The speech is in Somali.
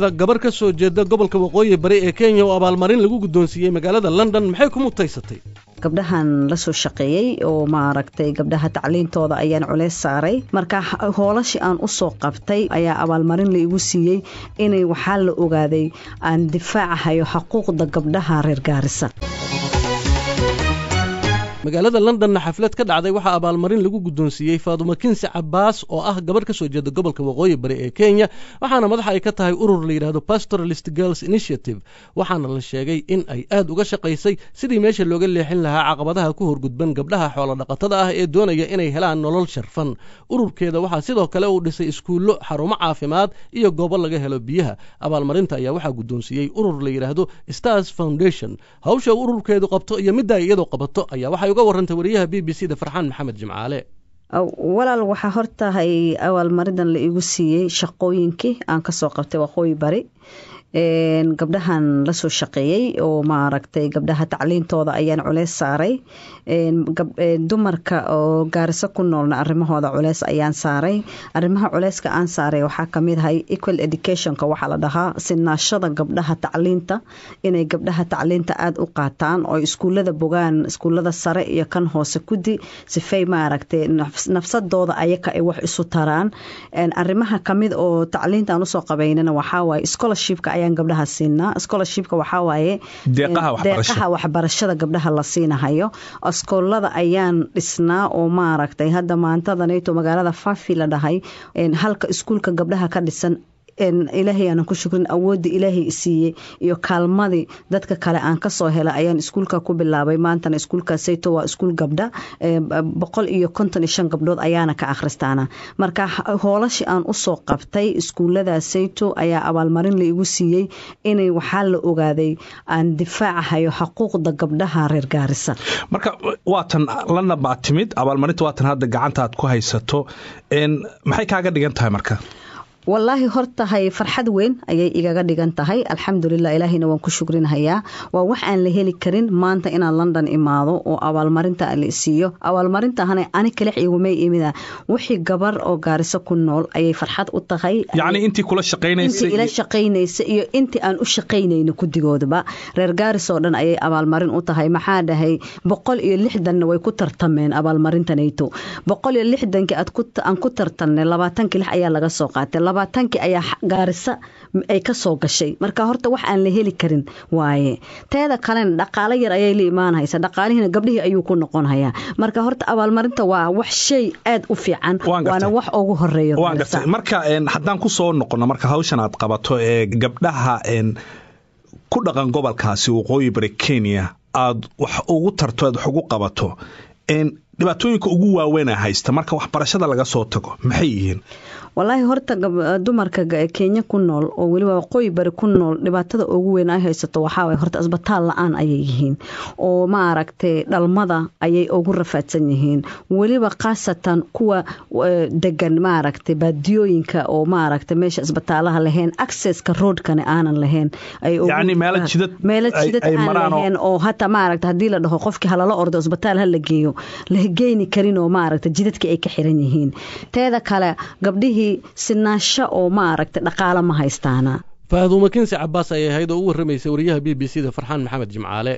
gabar ka soo jeeda gobolka waqooyi bari ee kenya oo abaalmarin lagu guddoonsiiyey magaalada london maxay ku mutaysatay? Gabdhahan la shaqeeyey oo maaragtay gabdhaha tacliintooda ayaan culeys saaray. Marka hoolashii aan u soo qabtay ayaa abaalmarin la igu siiyey inay waxaa la ogaaday aan difaacahayo xuquuqda gabdhaha reer gaarisa magaalada londonna xaflad ka dhacday waxaa abaalmarin lagu guddoonsiiyey faadumo kinsi cabaas oo ah gabarh ka soo jeeda gobolka waqooyi bari ee kenya waxaana madaxa ay ka tahay urur la yidhaahdo pastoralist girls initiative. Waxaana la sheegay in ay aad uga shaqaysay sidii meesha looga leexin lahaa caqabadaha ku horgudban gabdhaha xoolodhaqatada ah ee doonaya inay helaan nolol sharfan. Ururkeeda waxaa sidoo kale uu dhisay iskuullo xarumo caafimaad iyo goobo laga helo biyaha. Abaalmarinta ayaa waxaa guddoonsiiyey urur la yidhaahdo stars foundation. Hawsha ururkeedu qabto iyo midda ay iyadu qabato ayaa waxay uga warrantay wariyaha b b c da farxaan maxamed jimcaale. Walaal waxaa hortahay abaalmaridan la igu siiyey shaqooyinkii aan ka soo qabtay waqooyi bari gabdhahan la soo shaqeeyey oo maaragtay gabdhaha tacliintooda ayaan culeys saaray. Dumarka oo gaariso ku noolna arimahooda culeys ayaan saaray. Arimaha culeyska aan saaray waxaa ka mid ahay equal educationka waxaa la dhahaa sinaashada gabdhaha tacliinta inay gabdhaha tacliinta aada u qaataan oo iskuulada bogaan iskuulada sare iyo kan hoose kudi sifay maaragtay nafsadooda ayaka ay wax isu taraan. Arimaha ka mid oo tacliintaan u soo qabaynana waxaawaay scholarshipka ayaan gabdhaha siinaa. Scholarshipka waxaa waaye deeqaha waxbarashada gabdhaha la siinahayo askoolada ayaan dhisnaa oo maaragtay hadda maantadanayto magaalada fafi la dhahay. Halka iskuulka gabdhaha ka dhisan ilaahay aanan ku shukrin awoodda ilaahay isiiyey iyo kaalmadii dadka kale aan ka soo helay ayaan iskuulka ku bilaabay. Maantana iskuulkaasayto waa iskuul gabdha boqol iyo konton iyo shan gabdhood ayaana ka akhristaana. Marka hoolashii aan u soo qabtay iskuuladaasayto ayaa abaalmarin la igu siiyey inay waxaa la ogaaday aan difaacahayo xuquuqda gabdhaha reer gaarisa marka waatan lana baa timid abaalmarinta waatan hadda gacantaad ku haysato maxay kaaga dhigan tahay marka wallaahi hortahay farxad weyn ayay igaga dhigan tahay. Alxamdulilah ilaahayna waan ku shukrinhayaa waa wax aan la heli karin maanta inaan london imaado oo abaalmarinta la isiiyo. Abaalmarintahana ani kalix igumay imida. Wixii gabar oo gaariso ku nool ayay farxad u tahay. Yacni intii kula shaqaynaysa ila shaqaynaysa iyo intii aan u shaqaynayno kudigoodaba reer gaaris oo dhan ayay abaalmarin u tahay. Maxaa dhahay boqol iyo lixdanna way ku tartameen abaalmarintanayto boqol iyo lixdankii aan ku tartanay labaatankii lix ayaa laga soo qaatay labaatankii ayaa gaarisa ay ka soo gashay. Marka horta wax aan la heli karin waaye. Teeda kalena dhaqaalo yar ayay la imaanhaysa dhaqaalihiina gabdhihii ayuu ku noqonhayaa. Marka horta abaalmarinta waa wax shay aad u fiican waana wax ugu horeeyo marka haddaan ku soo noqono marka hawshan aad qabato ee gabdhaha ku dhaqan gobolkaasi waqooyi bari kenya aad wax ugu tarto aad wax ugu qabato dhibaatooyinka ugu waaweyna haysta marka waxbarashada laga soo tago maxay yihiin? Walaahi horta dumarka kenya ku nool oo weliba waqooyi bari ku nool dhibaatada ugu weyn ay haysato waxaawaay horta asbitaal la'aan ayay yihiin. Oo maaragtay dhalmada ayay ugu rafaadsan yihiin. Weliba khaasatan kuwa degan maaragtay baadiyooyinka oo maaragtay meesha asbitaalaha lahayn accesska roadkana aanan lahayn meelo jidad aan lahayn oo hata maaragta haddii la dhaho qofkii halala ordo asbitaal ha la geeyo geyni karin oo maaragta jidadka ay ka xiran yihiin. Teeda kale gabdhihii sinaasho oo maaragta dhaqaalo ma haystaana. Faaduuma kinsi cabaas ayay ahayd oo u warramaysay wariyaha b b c da farxaan maxamed jimcaale